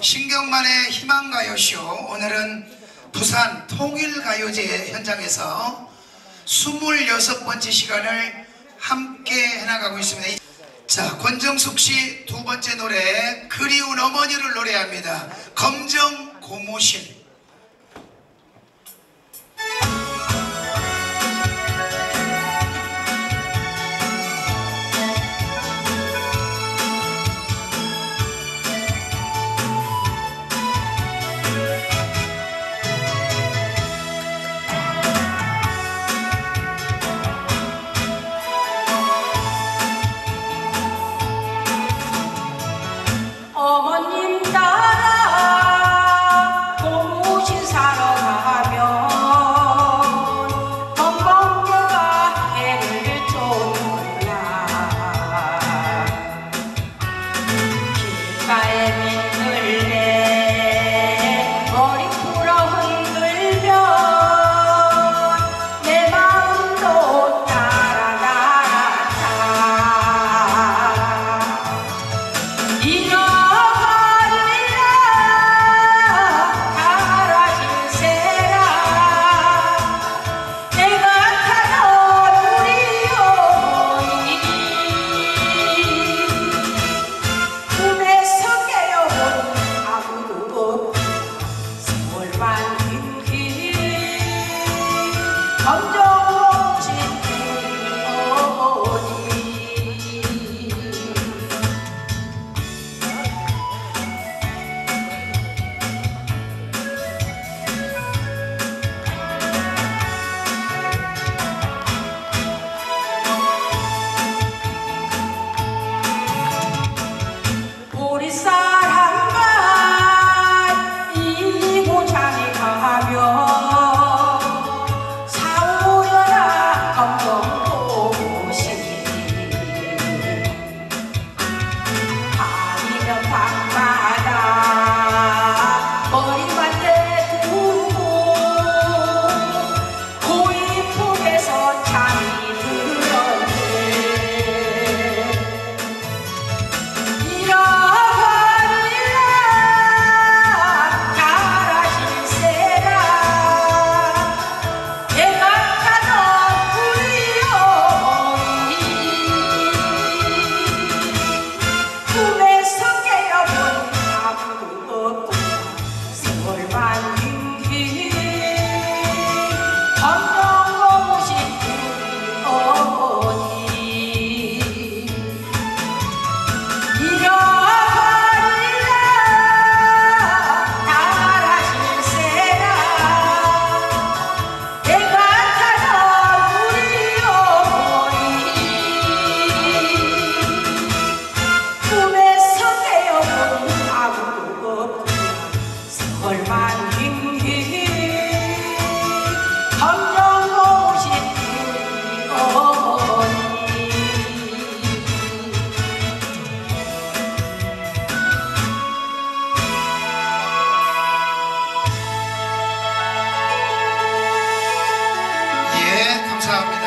신경만의 희망가요쇼 오늘은 부산 통일가요제 현장에서 26번째 시간을 함께 해나가고 있습니다. 자, 권정숙 씨 두 번째 노래 그리운 어머니를 노래합니다. 검정 고무신 감자 감사합니다.